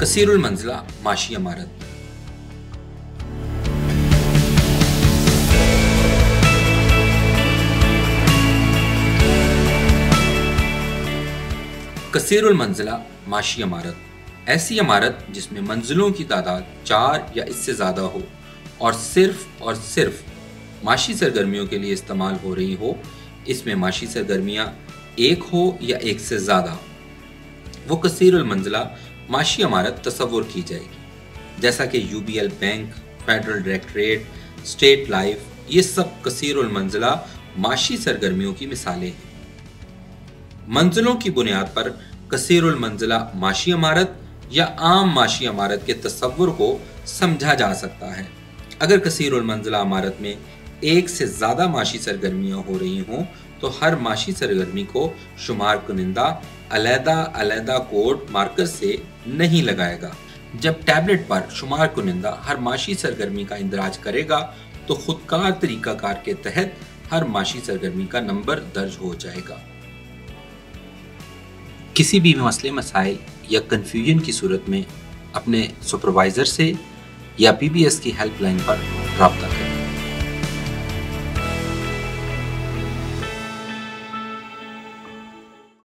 कसीरुल मंजिला, माशी इमारत। कसीरुल मंजिला, माशी इमारत। ऐसी इमारत जिसमें मंजिलों की तादाद चार या इससे ज़्यादा हो और सिर्फ़ और सिर्फ़ माशी सरगर्मियों के लिए इस्तेमाल हो रही हो, इसमें माशी सरगर्मियाँ एक हो या एक से ज़्यादा। वो कसीरुल मंजिला माशी इमारत तस्वुर की जाएगी। जैसा कि U bank federal directorate state life ये सब कसीरुल मंजिला माशी सरगर्मियों की मिसालें हैं। मंजिलों की बुनियाद पर कसीरुल मंजिला माशी इमारत या आम माशी इमारत के तस्वुर को समझा जा सकता है। अगर कसीरुल मंजिला इमारत में एक से ज़्यादा माशी सरगर्मियाँ हो रही हों तो हर माशी सरगर्मी को शुमार कुनिंदा अलहदा अलहदा कोड मार्कर से नहीं लगाएगा। जब टैबलेट पर शुमार कुनिंदा हर माशी सरगर्मी का इंदराज करेगा तो खुदकार तरीकाकार के तहत हर माशी सरगर्मी का नंबर दर्ज हो जाएगा। किसी भी मसले, मसाइल या कन्फ्यूज़न की सूरत में अपने सुपरवाइज़र से या पीबीएस की हेल्पलाइन पर रबता करें।